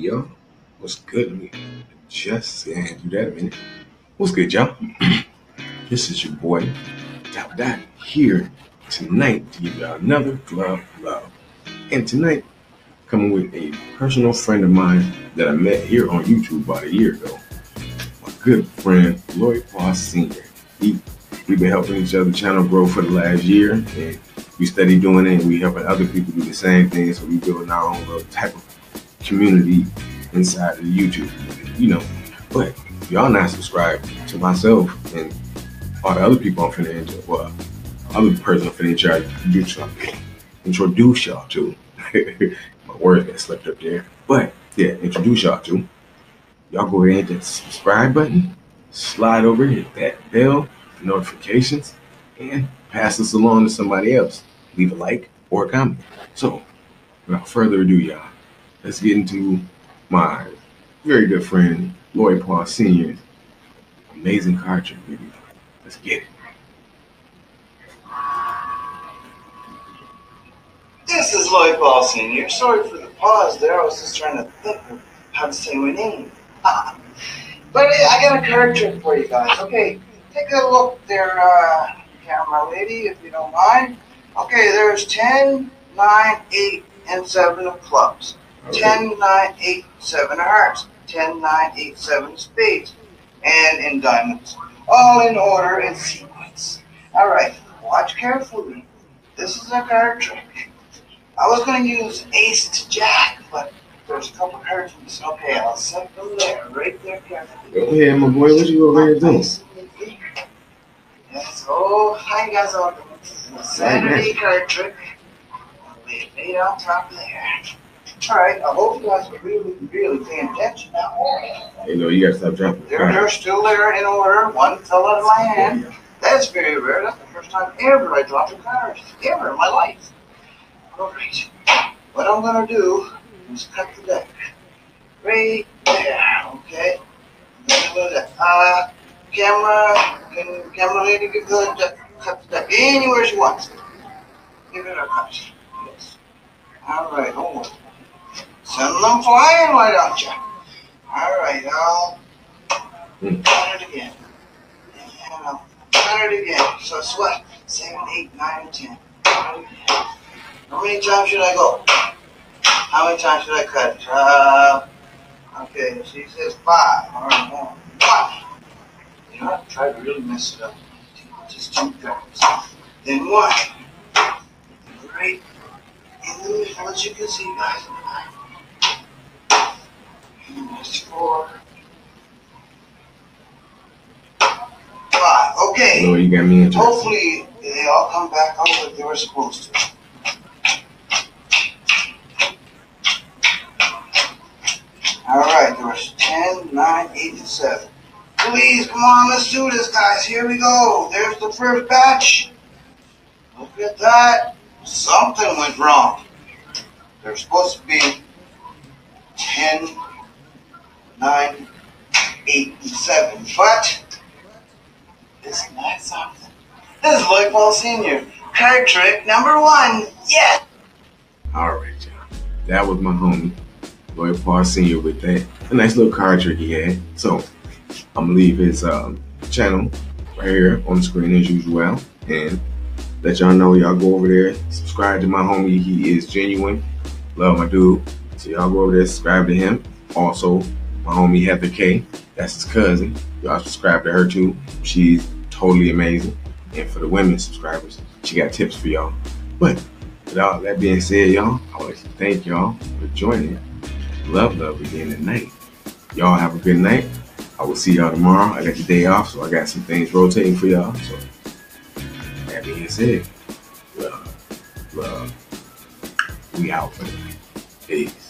Yo, what's good? Let me just yeah, do that a minute. What's good, y'all? this is your boy, TopDott, here tonight to give y'all another glove love. And tonight, coming with a personal friend of mine that I met here on YouTube about a year ago. My good friend, Lloyd Paul Sr. He, we've been helping each other channel grow for the last year, and we study doing it, and we helping other people do the same thing. So we building our own little type of community inside of the YouTube community, you know. But y'all not subscribed to myself and all the other people I'm finna introduce, well, other person I'm finna introduce, introduce y'all to. My words got slipped up there. But yeah, introduce y'all to. Y'all go ahead and hit that subscribe button, slide over, hit that bell, notifications, and pass this along to somebody else. Leave a like or a comment. So, without further ado, y'all, let's get into my very good friend Lloyd Paul Sr.'s amazing card trick video. Let's get it. This is Lloyd Paul Sr. Sorry for the pause there. I was just trying to think of how to say my name. but I got a card trick for you guys. Okay, take a look there, uh, camera lady, if you don't mind. Okay, there's 10, 9, 8, and 7 of clubs. Okay. 10, 9, 8, 7 of hearts. 10, 9, 8, 7 of spades. And in diamonds. All in order and sequence. Alright, watch carefully. This is a card trick. I was going to use ace to jack, but there's a couple cards missing. Okay, I'll set them there, right there carefully. Go ahead, my boy. What you over here doing? Yes, oh, you guys all? Saturday card trick. Lay it right on top there. Alright, I hope you guys are really, really paying attention now. You know, you gotta stop dropping the They're, they're still there in order. One fell out of my hand. That's very rare. That's the first time ever I dropped a card. Ever in my life. Alright. What I'm gonna do is cut the deck. Right there, okay? Then look at. Uh, camera, can camera lady give the deck, cut the deck anywhere she wants. Give it a cut. Yes. Alright, don't worry. Send them flying, why don't you? Alright, I'll Hmm. cut it again. And I'll cut it again. So it's what? Seven, eight, nine, ten. Cut it again. How many times should I go? How many times should I cut? it? Uh, okay, she says five. All right, one. One. You know, I tried to really mess it up. Just two cards. Then one. Right in the middle, as you can see, guys. And four. Five. Okay. Lord, you got me interested. Hopefully, they all come back out like they were supposed to. All right, there was 10, 9, 8, and 7. Please, come on, let's do this, guys. Here we go. There's the first batch. Look at that. Something went wrong. There's supposed to be 10, 9, 8, and 7. But, isn't that something? This is Lloyd Paul Sr. Card trick number one. Yeah. All right, y'all. That was my homie, Lloyd Paul Sr. with that. A nice little card trick he had. So I'm gonna leave his um, channel right here on the screen as usual. And let y'all know y'all go over there, subscribe to my homie. He is genuine. Love my dude. So y'all go over there, subscribe to him. Also, my homie Heather K. That's his cousin. Y'all subscribe to her too. She's totally amazing. And for the women subscribers, she got tips for y'all. But with all that being said, y'all, I want to thank y'all for joining. Love, love again tonight. Y'all have a good night. I will see y'all tomorrow. I got the day off, so I got some things rotating for y'all. So that being said, love, love. We out for the night. Peace.